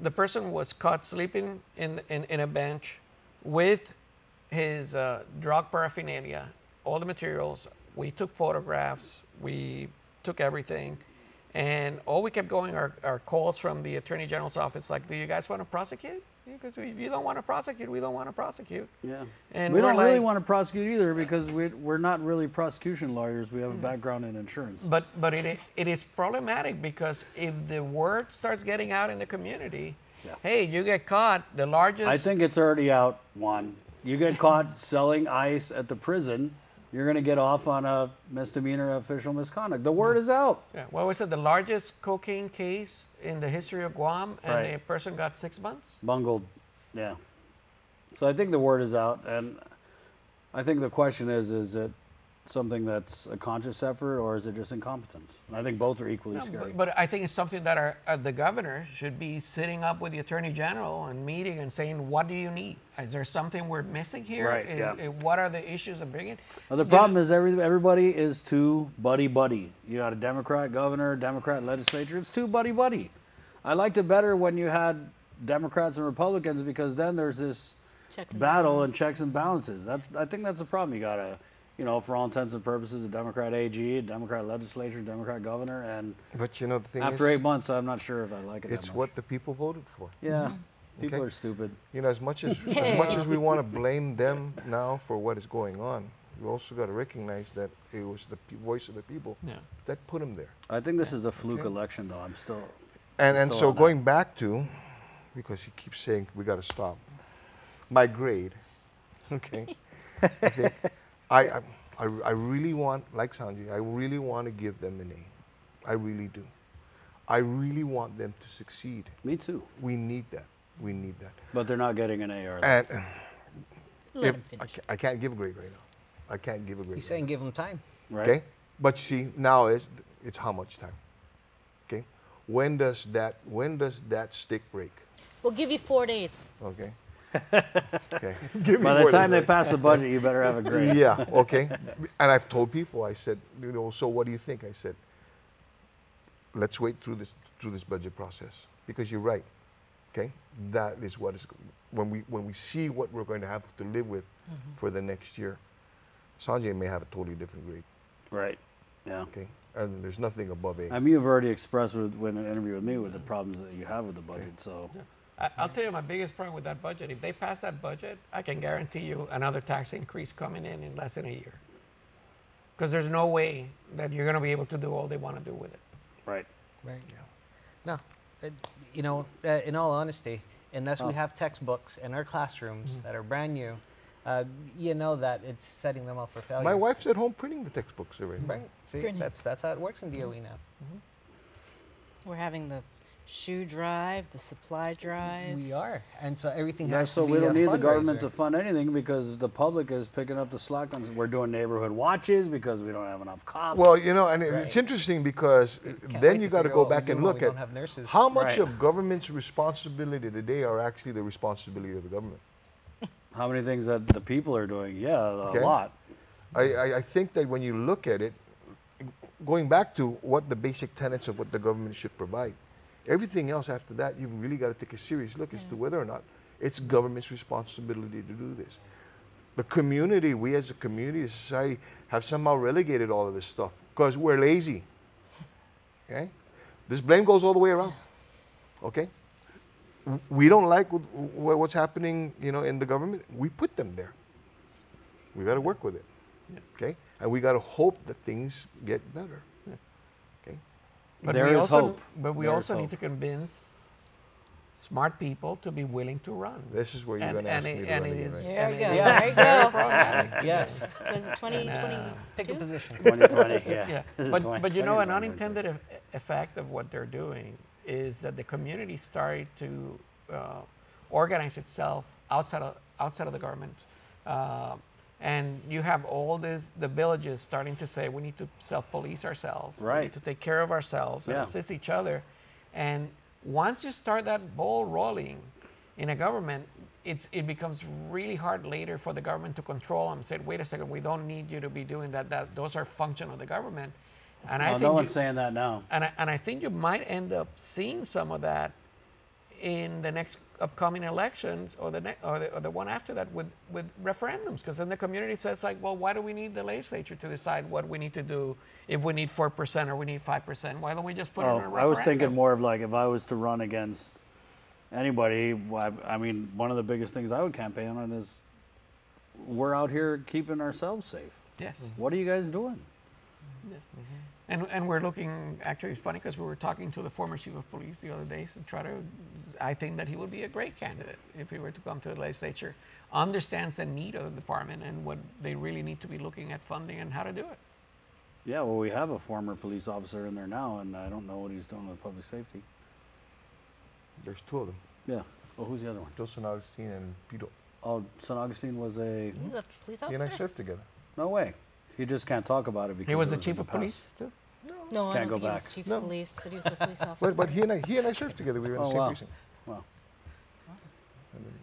the person was caught sleeping in in, in a bench with his uh, drug paraphernalia, all the materials. We took photographs. We took everything. And all we kept going are, are calls from the attorney general's office, like, "Do you guys want to prosecute? Because if you don't want to prosecute, we don't want to prosecute." Yeah. And we don't really want to prosecute either because we, we're not really prosecution lawyers. We have a background in insurance. But but it is, it is problematic because if the word starts getting out in the community, Yeah. Hey, you get caught. The largest. I think it's already out. One, you get caught selling ice at the prison, you're going to get off on a misdemeanor official misconduct. The word is out. Yeah, what was it? The largest cocaine case in the history of Guam, and Right. a person got six months. bungled. Yeah. So I think the word is out, and I think the question is: is it something that's a conscious effort, or is it just incompetence? And I think both are equally No, scary. but, but I think it's something that our, uh, the governor should be sitting up with the attorney general and meeting and saying, "What do you need? Is there something we're missing here? Right, Is- yeah. What are the issues I'm bringing?" Well, the You problem know- is every, everybody is too buddy buddy. You got a Democrat governor, Democrat legislature. It's too buddy buddy. I liked it better when you had Democrats and Republicans because then there's this and battle and checks and balances. That's I think that's the problem. You got to, you know, for all intents and purposes, a Democrat AG, a Democrat legislature, Democrat governor, and But you know the thing after is, eight months, I'm not sure if I like it. it's that much. what the people voted for. Yeah, mm-hmm. people Okay. are stupid. You know, as much as as much as we want to blame them now for what is going on, we also got to recognize that it was the pe- voice of the people Yeah. that put them there. I think this is a fluke Okay. election, though. I'm still. And and Still so on that. going back to, because he keeps saying we got to stop. My grade, okay. I think I, I I I really want like Sanjay. I really want to give them an A. I really do. I really want them to succeed. Me too. We need that. We need that. But they're not getting an A, are they? And uh, Let if him I, ca- I can't give a grade right now. I can't give a grade. He's right saying now. give them time. right? Okay? But you see, now is it's how much time? Okay? When does that when does that stick break? We'll give you four days. Okay? Okay. Give me By the than time they pass the budget, you better have a grade. Yeah, okay. And I've told people, I said, you know, so what do you think? I said, let's wait through this through this budget process. Because you're right. Okay? That is what is when we when we see what we're going to have to live with mm-hmm. for the next year, Sanjay may have a totally different grade. Right. Yeah. Okay? And there's nothing above A. I mean, you've already expressed with, when an interview with me with the problems that you have with the budget. So I, I'll tell you my biggest problem with that budget. If they pass that budget, I can guarantee you another tax increase coming in in less than a year. Because there's no way that you're going to be able to do all they want to do with it. right. Right. No, it, you know, uh, in all honesty, unless Oh. we have textbooks in our classrooms that are brand new, uh, you know that it's setting them up for failure. My wife's at home printing the textbooks already. Right. See, Printing. that's that's how it works in DOE now. We're having the shoe drive, the supply drives. We are, and so everything Yeah, has so to we don't a need the government to fund anything because the public is picking up the slack on. We're doing neighborhood watches because we don't have enough cops. Well, you know, and it- it's interesting because then you to got to go out what we back and look at don't have nurses. how much Right. of government's responsibility today are actually the responsibility of the government. how many things that the people are doing? Yeah, a Okay. lot. I, I, I think that when you look at it, going back to what the basic tenets of what the government should provide, everything else after that, you've really got to take a serious look as to whether or not it's government's responsibility to do this. The community, we as a community, as a society, have somehow relegated all of this stuff because we're lazy. Okay? This blame goes all the way around. Okay? We don't like wh- wh- what's happening, you know, in the government. We put them there. We got to work with it. Okay? And we got to hope that things get better. Okay? But There we is also, hope. But we There is also need to convince smart people to be willing to run. This is where you're going to ask and me to and run it again, is, right? There and we it go. is There you very go. problematic. Yes, Was it 2020? pick a position. 2020. Yeah. Yeah, but, 20 but you know, an unintended eff- effect of what they're doing is that the community started to uh, organize itself outside of outside of the government, uh, and you have all this the villages starting to say we need to self-police ourselves, we Right. need to take care of ourselves and assist each other, and once you start that ball rolling in a government, it's, it becomes really hard later for the government to control them. Say, wait a second, we don't need you to be doing that. That those are function of the government. And I No, think no you- one's saying that now. and I, and I think you might end up seeing some of that in the next upcoming elections or the, ne- or the, or the one after that with, with referendums. Because then the community says, like, well, why do we need the legislature to decide what we need to do if we need 4% or we need 5%? Why don't we just put it in a Oh, referendum? I was thinking more of like if I was to run against anybody. why- I mean, one of the biggest things I would campaign on is we're out here keeping ourselves safe. Yes. What are you guys doing? yes. Mm-hmm. And, and we're looking, actually, it's funny because we were talking to the former chief of police the other day to try to, I think that he would be a great candidate if he were to come to the legislature. Understands the need of the department and what they really need to be looking at funding and how to do it. Yeah, well, we have a former police officer in there now, and I don't know what he's doing with public safety. There's two of them, Yeah. Well, who's the other one? Joseph Augustine and Pito. Oh, San Agustin was a. He's a police officer. He and I officer. served together. No way. He just can't talk about it because He was the chief of past. police too? No, Can't don't go think he back. was chief No. of police, but he was a police officer. But, but he and I, he and I served together. We were in the Oh, same wow. precinct. Wow. And then,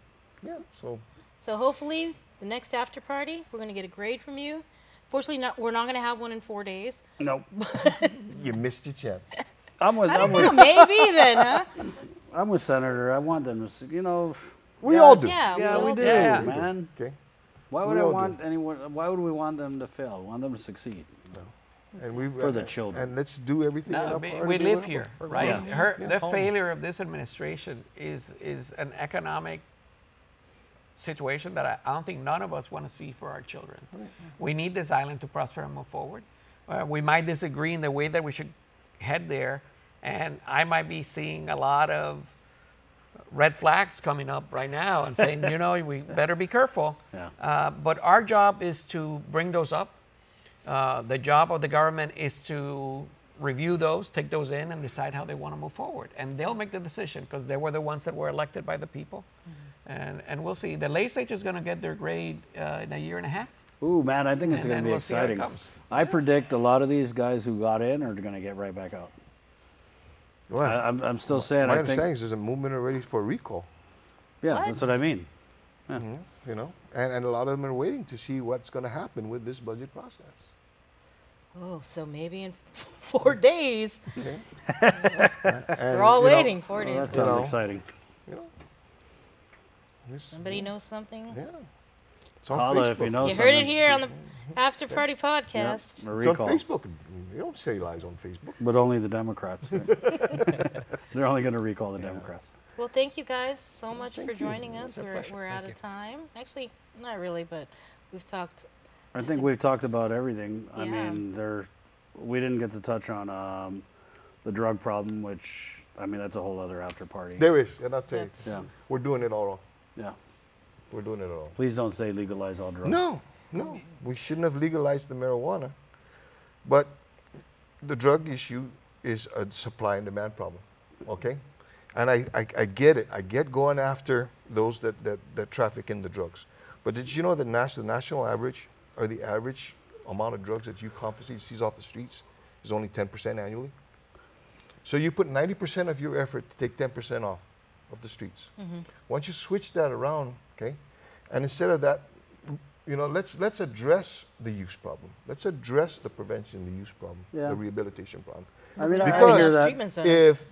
yeah, so So hopefully, the next after party, we're going to get a grade from you. Fortunately, not, we're not going to have one in four days. Nope. you missed your chance. I'm with. I I'm don't with. know, maybe then, huh? I'm with Senator. I want them to. s- You know. We yeah, all do. Yeah, Yeah, we we all do, do. Yeah. man. Okay. Why would We I all do. want anyone? Why would we want them to fail? We want them to succeed. And we For the children. And let's do everything. in No, our we, we live here, For- right? Yeah. Her, Yeah. the Home. failure of this administration is is an economic situation that I, I don't think none of us want to see for our children. We need this island to prosper and move forward. Uh, we might disagree in the way that we should head there, and I might be seeing a lot of red flags coming up right now and saying, you know, we better be careful. Yeah. Uh, but our job is to bring those up. Uh, the job of the government is to review those, take those in, and decide how they want to move forward. And they'll make the decision because they were the ones that were elected by the people. And, and we'll see. The legislature is going to get their grade uh, in a year and a half. Ooh, man, I think it's going to then be we'll see how it exciting. comes. I predict a lot of these guys who got in are going to get right back out. Well, I, I'm, I'm still saying. my I understanding think. is there's a movement already for recall. Yeah, that's what I What? mean. You know, and, and a lot of them are waiting to see what's going to happen with this budget process. Oh, so maybe in four days. We're all you know, waiting four Well, days. that sounds know. exciting. You know, this- Somebody knows something? Yeah. It's on Holla Facebook. if you know You heard it here on the After Party Yep, podcast. a It's on. Facebook. You don't say lies on Facebook. But only the Democrats. right? They're only going to recall the Democrats. Well, thank you guys so much Thank for you. joining us. We're, we're out Thank of time. Actually, not really, but we've talked. I think we've talked about everything. I mean, there, we didn't get to touch on um, the drug problem, which I mean that's a whole other after party. There is, and I'll tell you, yeah, we're doing it all wrong. yeah. We're doing it all wrong. Please don't say legalize all drugs. No, no, we shouldn't have legalized the marijuana. But the drug issue is a supply and demand problem, okay? And I, I, I get it. I get going after those that, that, that traffic in the drugs. But did you know that national, the national average, or the average amount of drugs that you confiscate seize off the streets is only 10% annually? So you put 90% of your effort to take 10% off of the streets. Mm-hmm. Once you switch that around, okay, and instead of that, you know, let's let's address the use problem. Let's address the prevention, the use problem, Yeah. the rehabilitation problem. I mean, I- I Because hear that. If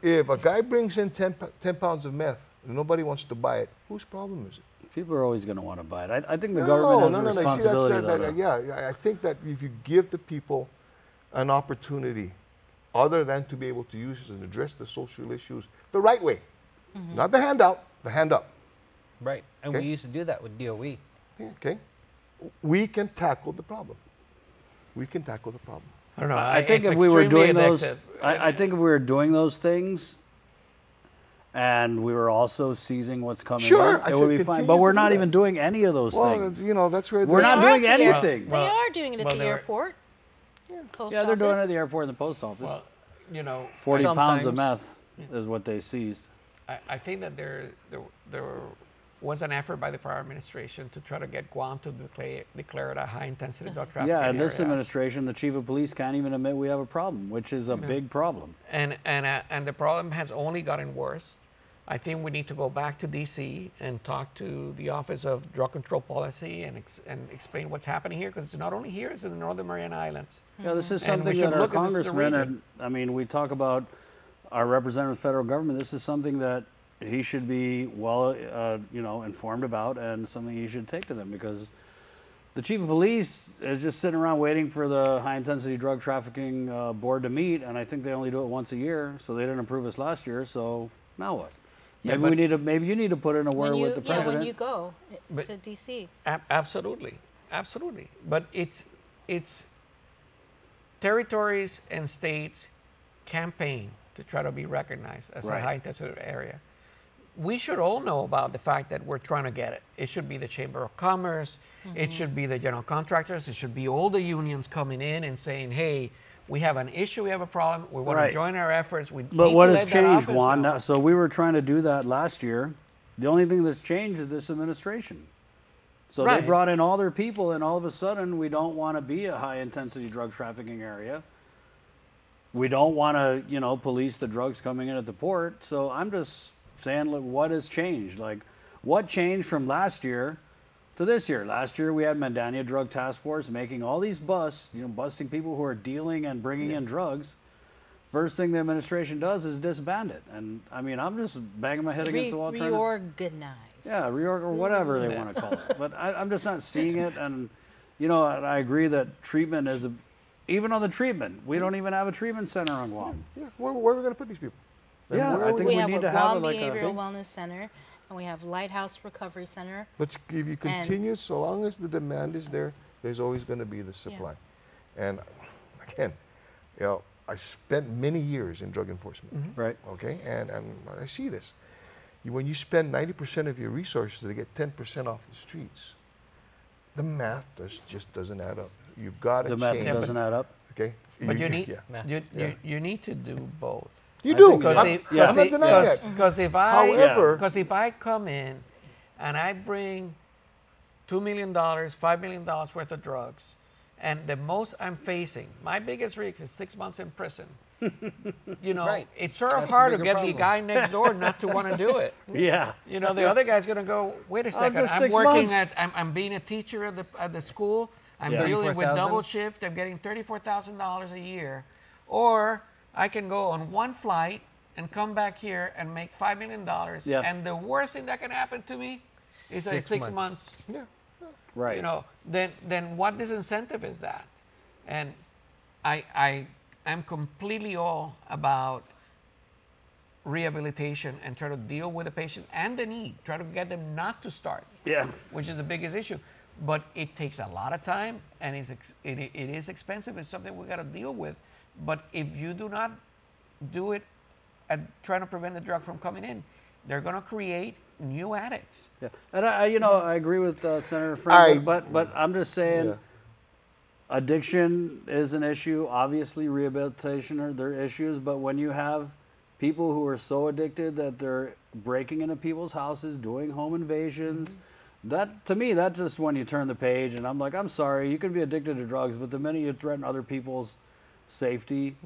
if a guy brings in 10, 10 pounds of meth and nobody wants to buy it, whose problem is it? People are always going to want to buy it. I, I think the government has a You see, that's, responsibility. though, that- to- yeah, I- I think that if you give the people an opportunity, other than to be able to use it and address the social issues the right way, mm-hmm. not the handout, the hand up. Right. And Okay. we used to do that with DOE. Okay, we can tackle the problem. We can tackle the problem. I don't know. I think if we were extremely doing those. I, I think if we were doing those things, and we were also seizing what's coming Sure, in, it would be fine. But we're not that. even doing any of those Well, things. you know, that's where We're not doing at the air- anything. They are doing it at Well, the airport. Post yeah, they're doing it at the airport and the post office. Well, you know, 40 pounds of sometimes- meth is what they seized. I, I think that there, there, there was an effort by the prior administration to try to get Guam to declare, declare it a high-intensity drug trafficking Yeah, and this area. administration, the chief of police can't even admit we have a problem, which is a big problem. And, and, uh, and the problem has only gotten worse. I think we need to go back to DC and talk to the Office of Drug Control Policy and, ex- and explain what's happening here, because it's not only here, it's in the Northern Mariana Islands. Yeah, this is something that our look at this as a congressman, and, I mean, we talk about our representative of the federal government. This is something that he should be well, uh, you know, informed about, and something he should take to them because the chief of police is just sitting around waiting for the high intensity drug trafficking uh, board to meet, and I think they only do it once a year, so they didn't approve us last year. So now what? Yeah, Maybe we need to. Maybe you need to put in a word you, with the yeah, president. when you go But- to DC. Ab- absolutely, absolutely. But it's, it's, territories and states campaign to try to be recognized as Right. a high intensity area. We should all know about the fact that we're trying to get it. It should be the Chamber of Commerce, it mm-hmm. should be the general contractors, it should be all the unions coming in and saying, hey, we have an issue, we have a problem, we want Right. to join our efforts. We But what has changed, Juan? know." That- So we were trying to do that last year. The only thing that's changed is this administration. So Right. they brought in all their people, and all of a sudden, we don't want to be a high intensity drug trafficking area. We don't want to, you know, police the drugs coming in at the port. So I'm just saying, look, what has changed? Like, what changed from last year to this year? Last year, we had Mandana Drug Task Force making all these busts, you know, busting people who are dealing and bringing in drugs. First thing the administration does is disband it. And I mean, I'm just banging my head against the wall trying to. reorganize. Yeah, reorg or whatever they want to call it. But I, I'm just not seeing it. And, you know, and I agree that treatment is a, even on the treatment, we don't even have a treatment center on Guam. Yeah, where, where are we going to put these people? And Yeah, I think we, we have need a to have Guam it like a- Behavioral Wellness Center, and we have Lighthouse Recovery Center. Let's if you continue, so long as the demand is there, there's always going to be the supply. And again, you know, I spent many years in drug enforcement. Mm-hmm. Right. Okay, and, and I see this. You, when you spend 90% of your resources to get 10% off the streets, the math does, just doesn't add up. You've got to The method change. Yeah, but- doesn't add up. Okay, But you need, yeah. Yeah. you, Yeah. you, you need to do both. You I do. Because if, yeah. I'm not denying that. Because if I, However- because if I come in and I bring two million dollars, five million dollars worth of drugs, and the most I'm facing, my biggest risk is six months in prison. you know, Right. it's sort of That's hard to get the guy next door not to want to do it. Yeah. You know, the other guy's gonna go. Wait a second. I'm working months." at. I'm, I'm being a teacher at the at the school. I'm Yeah. dealing with 34,000? double shift. I'm getting thirty-four thousand dollars a year, or I can go on one flight and come back here and make five million dollars. Yeah. And the worst thing that can happen to me is like Six six months. months. Yeah. Right. You know, then then what disincentive is that? And I I am completely all about rehabilitation and try to deal with the patient and the need. Try to get them not to start yeah. which is the biggest issue. But it takes a lot of time and it's ex- it, it is expensive. It's something we got to deal with. But if you do not do it at trying to prevent the drug from coming in, they're going to create new addicts. Yeah, and I, I- you know, I agree with uh, Senator Frank, I- but but I'm just saying, Yeah. addiction is an issue. Obviously, rehabilitation are there are issues, but when you have people who are so addicted that they're breaking into people's houses, doing home invasions, that to me, that's just when you turn the page, and I'm like, I'm sorry, you can be addicted to drugs, but the minute you threaten other people's safety,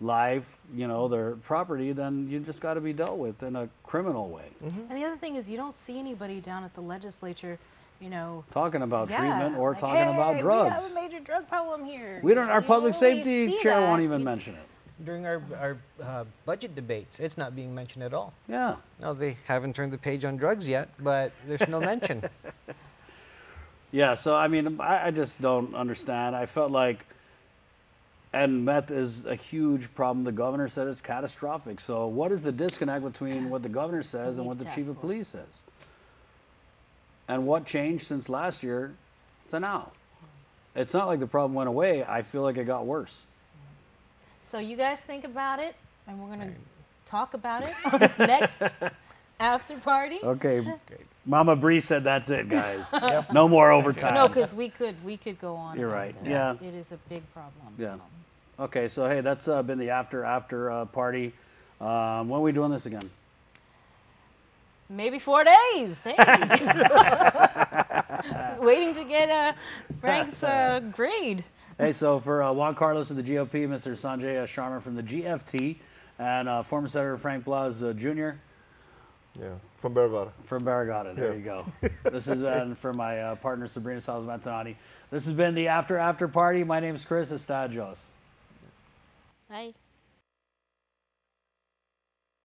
life, you know, their property, then you just got to be dealt with in a criminal way. And the other thing is, you don't see anybody down at the legislature, you know. Talking about yeah, treatment or like, talking "Hey, about drugs. We have a major drug problem here. We don't. Our You public safety chair that. won't even You- mention it. During our, our uh, budget debates, it's not being mentioned at all. Yeah. No, they haven't turned the page on drugs yet, but there's no mention. Yeah. So I mean, I, I just don't understand. I felt like, and meth is a huge problem. The governor said it's catastrophic. So what is the disconnect between what the governor says and what the task chief of police says? And what changed since last year to now? It's not like the problem went away. I feel like it got worse. So you guys think about it, and we're gonna talk about it on the next after party. Okay. Mama Bree said that's it, guys. No more overtime. No, because we could we could go on. You're right. Yeah. It is a big problem. Yeah. so. Okay, so hey, that's uh, been the after after uh, party. Um, when are we doing this again? Maybe four days. Hey. Waiting to get uh, Frank's uh, grade. Hey, so for uh, Juan Carlos of the GOP, Mr. Sanjay uh, Sharma from the GFT, and uh, former Senator Frank Blas uh, Jr. Yeah, from Barrigada. from Barrigada. There Yeah. you go. this has been for my uh, partner Sabrina Salas Matanane. This has been the after after party. My name is Chris Estadios. Bye.